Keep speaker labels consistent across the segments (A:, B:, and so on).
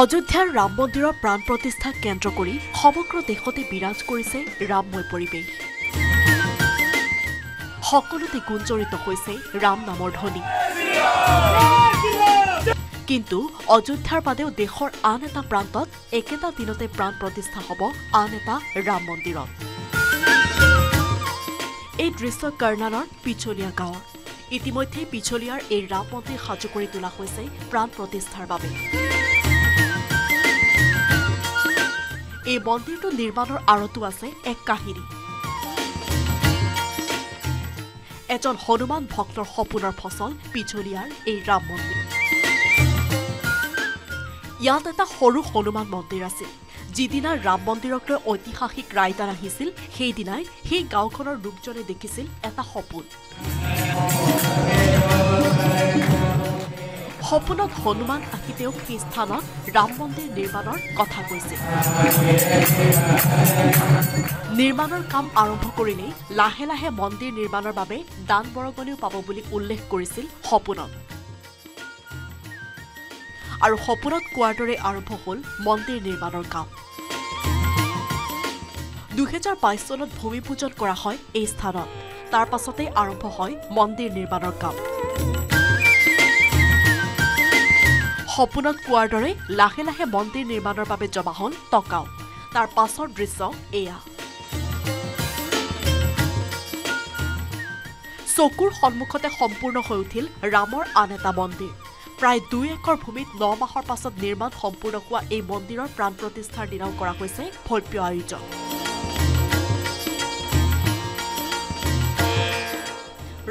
A: অযোধ্যাৰ ৰাম মন্দিৰৰ প্ৰাণ প্ৰতিষ্ঠাক কেন্দ্ৰ কৰি সমগ্ৰ দেশতে বিৰাজ কৰিছে ৰামময় পৰিৱেশ। সকলোতে গুঞ্জৰিত হৈছে ৰাম নামৰ ধ্বনি। কিন্তু অযোধ্যাৰ বাদেও দেশৰ আন এটা প্ৰান্তত একেটা দিনতে প্ৰাণ প্ৰতিষ্ঠা হ'ব আন এটা ৰাম মন্দিৰত। এই দৃশ্য কৰ্ণালৰ পিছলীয়া গাঁৱৰ। ইতিমধ্যে পিছলীয়াৰ এই ৰাম মন্দিৰ সাজু কৰি তোলা হৈছে প্ৰাণ প্ৰতিষ্ঠাৰ বাবে। এই মন্দিৰটো নিৰ্মাণৰ আঁৰতো আছে এক কাহিনী। এজন হনুমান ভক্তৰ সপোনৰ ফচল পিছলীয়াৰ এই ৰাম মন্দিৰ। ইয়াত এটা সৰু হনুমান মন্দিৰ আছিল। যিদিনা ৰাম মন্দিৰক লৈ ঐতিহাসিক ৰায়দান আহিছিল সেইদিনাই সেই গাঁওখনৰ লোকজনে দেখিছিল এটা সপোন। সপোনত হনুমান আহি তেওঁক সেই স্থানত ৰাম মন্দিৰ নিৰ্মাণৰ কথা কৈছিল নিৰ্মাণৰ কাম আৰম্ভ কৰিলেই লাহে লাহে মন্দিৰ নিৰ্মাণৰ বাবে দান বৰঙণিও পাব বুলি উল্লেখ কৰিছিল সপোনত। আৰু সপোনত কোৱাৰ দৰে আৰম্ভ হ'ল মন্দিৰ নিৰ্মাণৰ কাম। দুহেজাৰ বাইছ চনত ভূমি পূজন কৰা হয় এই স্থানত। তাৰ পাছতেই আৰম্ভ হয় মন্দিৰ নিৰ্মাণৰ কাম। সপোনত কোৱাৰ দৰে লাহে লাহে মন্দিৰ নিৰ্মাণৰ বাবে জমা হ'ল টকাও। তাৰ পাছৰ দৃশ্য এয়া। চকুৰ সন্মুখতে সম্পূৰ্ণ হৈ উঠিল ৰামৰ আন এটা মন্দিৰ। প্ৰায় দুই একৰ ভূমিত ন মাহৰ পাছত নিৰ্মাণ সম্পূৰ্ণ হোৱা এই মন্দিৰৰ প্ৰাণ প্ৰতিষ্ঠাৰ দিনাও কৰা হৈছে ভব্য আয়োজন।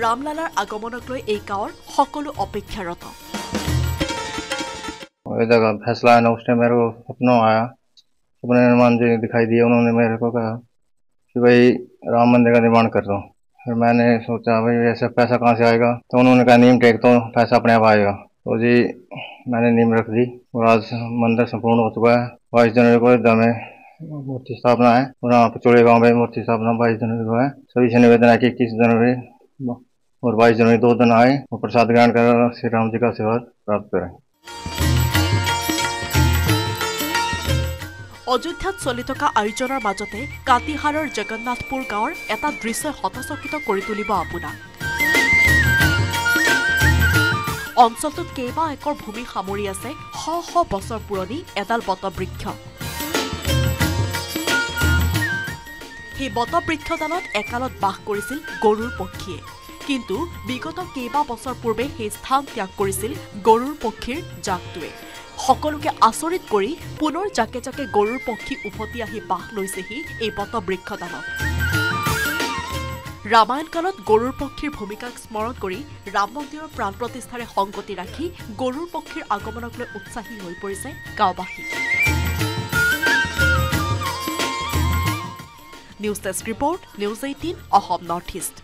A: ৰামলালাৰ আগমনক লৈ এই গাঁৱৰ সকলো অপেক্ষাৰত।
B: जगह फैसला है ना उस टाइम मेरे को सपनों आया। सपने हनुमान जी दिखाई दिए उन्होंने मेरे को कहा कि भाई राम मंदिर का निर्माण कर दो। फिर मैंने सोचा, भाई ऐसे पैसा कहाँ से आएगा? तो उन्होंने कहा, नीम टेक तो पैसा अपने आप आएगा। तो जी, मैंने नीम रख दी और आज मंदिर संपूर्ण हो चुका है। बाईस जनवरी को अयोध्या में मूर्ति स्थापना है और यहाँ पे चोड़े गाँव में मूर्ति स्थापना बाईस जनवरी को है। सभी से निवेदन है कि इक्कीस जनवरी और बाईस जनवरी दो दिन आए और प्रसाद ग्रहण कर श्री राम जी का आशीर्वाद प्राप्त करें।
A: অযোধ্যাত চলি থকা আয়োজনৰ মাজতে কাতিহাৰৰ জগন্নাথপুৰ গাঁৱৰ এটা দৃশ্যই হতচকিত কৰি তুলিব আপোনাক। অঞ্চলটোত কেইবা একৰ ভূমি সামৰি আছে শ শ বছৰ পুৰণি এডাল বটবৃক্ষ। সেই বটবৃক্ষডালত একালত বাস কৰিছিল গৰুৰ পক্ষীয়ে। কিন্তু বিগত কেইবা বছৰ পূৰ্বে সেই স্থান ত্যাগ কৰিছিল গৰুৰ পক্ষীৰ জাকটোৱে। সকলোকে আচৰিত কৰি পুনৰ জাকে জাকে গৰুৰ পক্ষী উভতি আহি বাস লৈছেহি এই বটবৃক্ষডালত ৰামায়ণ কালত গৰুৰ পক্ষীৰ ভূমিকাক স্মৰণ কৰি ৰাম মন্দিৰৰ প্ৰাণ প্ৰতিষ্ঠাৰে সংগতি ৰাখি গৰুৰ পক্ষীৰ আগমনক লৈ উৎসাহী হৈ পৰিছে গাঁওবাসী। News desk report news eighteen Assam north east.